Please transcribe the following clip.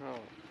Oh.